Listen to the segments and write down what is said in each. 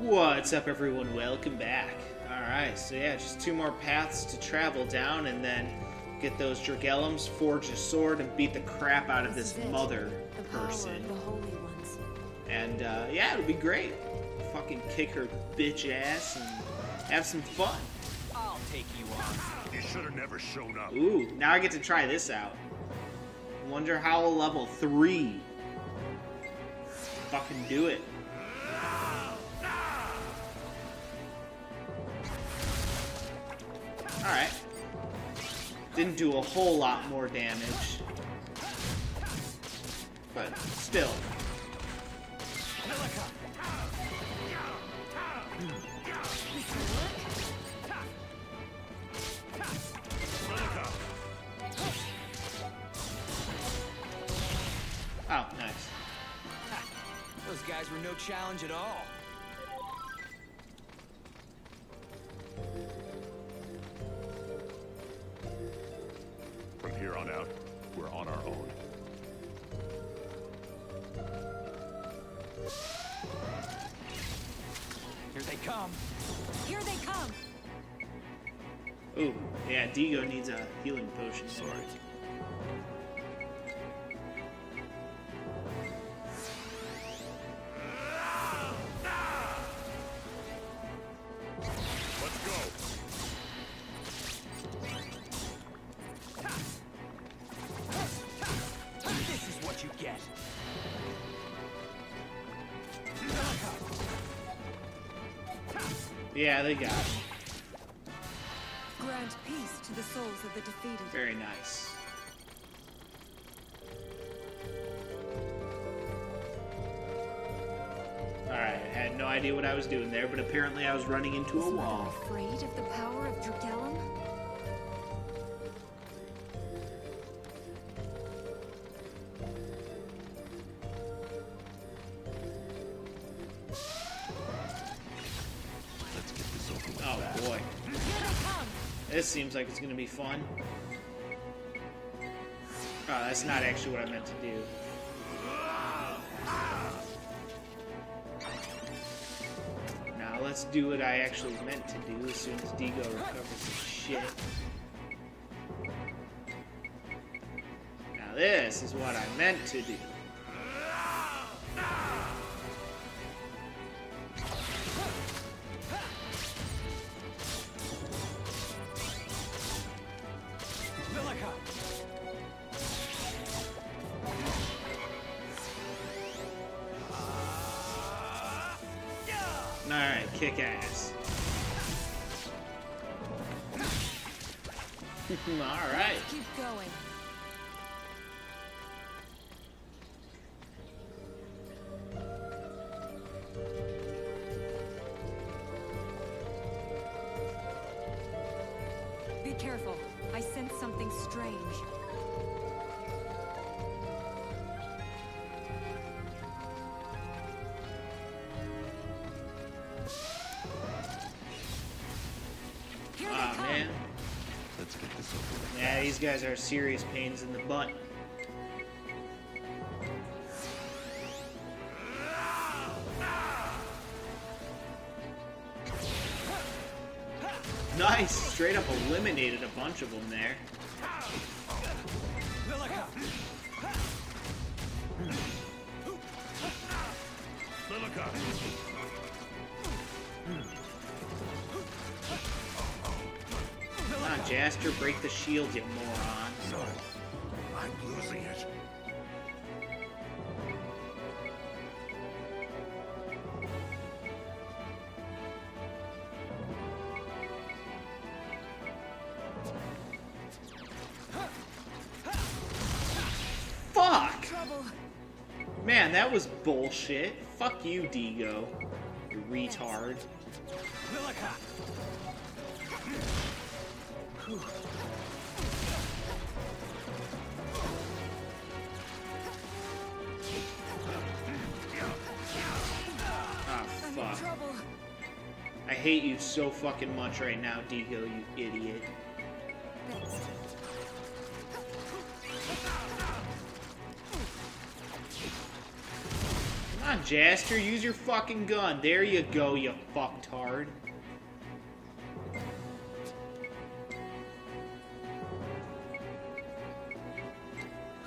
What's up, everyone? Welcome back. Alright, so yeah, just two more paths to travel down and then get those Dragellums, forge a sword, and beat the crap out of this is mother person. the holy ones. And uh, yeah, it'll be great. Fucking kick her bitch ass and have some fun. I'll take you on. You should have never shown up. Ooh, now I get to try this out. Wonder how a level 3. Fucking do it. Alright. Didn't do a whole lot more damage. But still. Oh, nice. Those guys were no challenge at all. Ooh, yeah, Deego needs a healing potion. Sorry. Let's go. This is what you get. Yeah, they got it. Grant peace to the souls of the defeated. Very nice. Alright, I had no idea what I was doing there, but apparently I was running into a wall. afraid of the power of Dragellum? Seems like it's gonna be fun. Oh, that's not actually what I meant to do. Now let's do what I actually meant to do as soon as Deego recovers his shit. Now this is what I meant to do. Kick ass. Alright. Keep going. Be careful. I sense something strange. These guys are serious pains in the butt. Nice! Straight up eliminated a bunch of them there. Lilika! Jaster, break the shield, you moron. No, I'm losing it. Fuck! Man, that was bullshit. Fuck you, Deego. You retard. Ah, I hate you so fucking much right now, Deego, you idiot. Thanks. Come on, Jaster, use your fucking gun. There you go, you fucktard.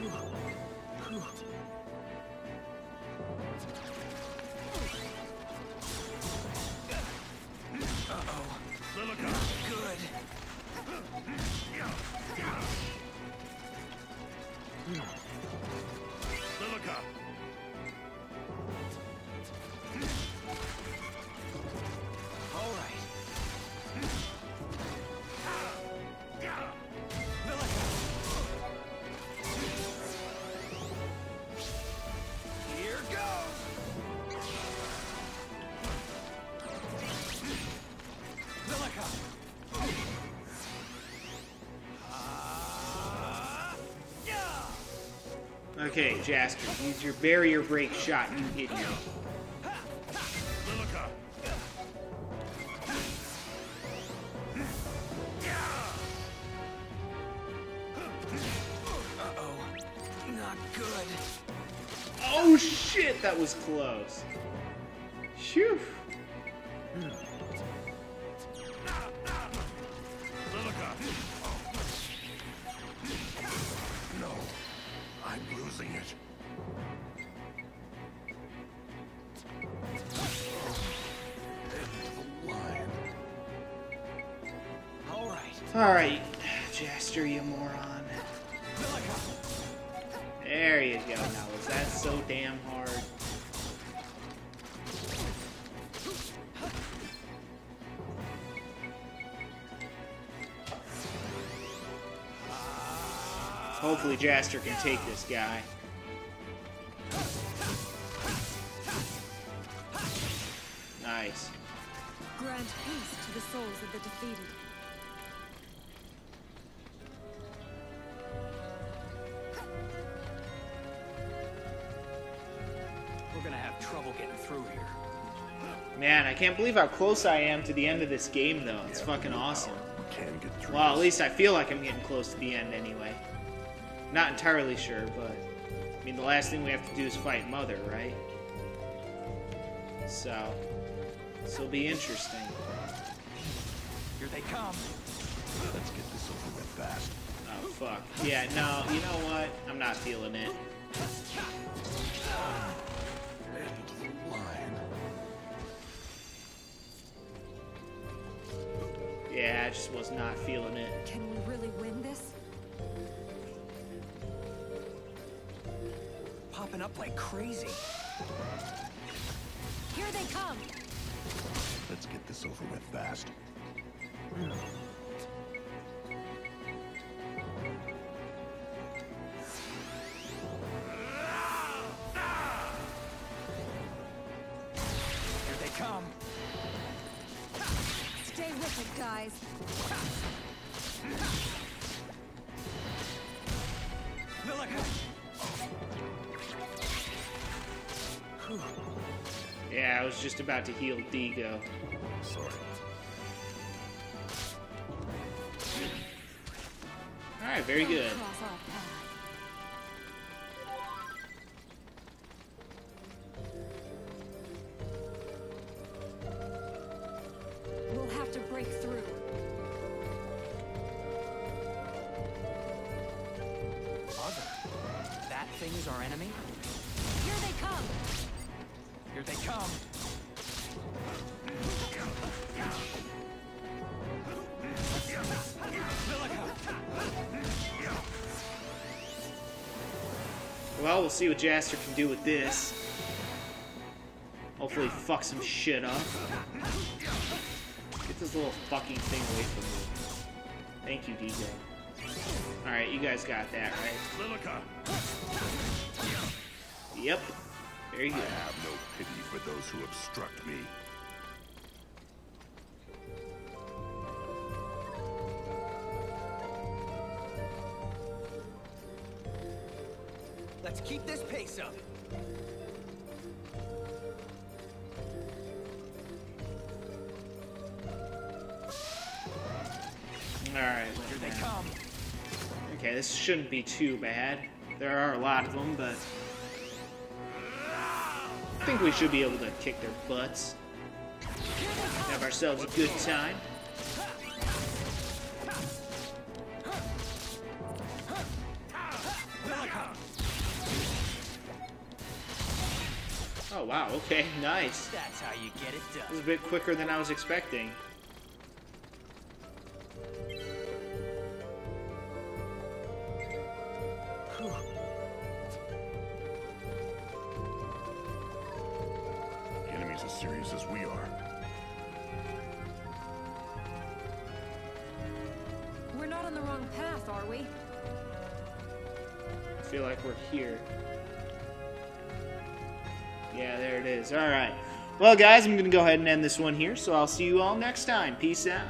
Come on. Okay, Jaster, use your barrier break shot, you idiot. Lilika! Uh-oh. Not good. Oh shit, that was close. Phew. Hmm. I'm it. End the line. All right. Alright, Jaster, you moron. There you go. Now, was that so damn hard? Hopefully Jaster can take this guy. Nice. Grant peace to the souls of the defeated. We're gonna have trouble getting through here. Man, I can't believe how close I am to the end of this game, though. It's fucking awesome. We can get Well, at least I feel like I'm getting close to the end anyway. Not entirely sure, but I mean, the last thing we have to do is fight Mother, right? So, this will be interesting. Here they come. Let's get this over with fast. Oh fuck. Yeah, no, you know what? I'm not feeling it. End line. Yeah, I just was not feeling it. Can we really win this? Popping up like crazy. Here they come! Let's get this over with fast. Here they come. Stay with it, guys. Yeah, I was just about to heal Deego. Sorry. Alright, very good. Cross. We'll have to break through. Mother. That thing is our enemy? Here they come! Here they come. Well, we'll see what Jaster can do with this. Hopefully fuck some shit up. Get this little fucking thing away from me. Thank you, DJ. Alright, you guys got that, right? Lilika! Yep. Very I good. Those who obstruct me. Let's keep this pace up. Alright, Here they come. Okay, this shouldn't be too bad. There are a lot of them, but... think we should be able to kick their butts. Have ourselves a good time. Oh wow, okay, nice. That's how you get it done. is a bit quicker than I was expecting. The as serious as we are. We're not on the wrong path, are we? I feel like we're here. Yeah, there it is. Alright. Well, guys, I'm going to go ahead and end this one here, so I'll see you all next time. Peace out.